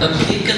América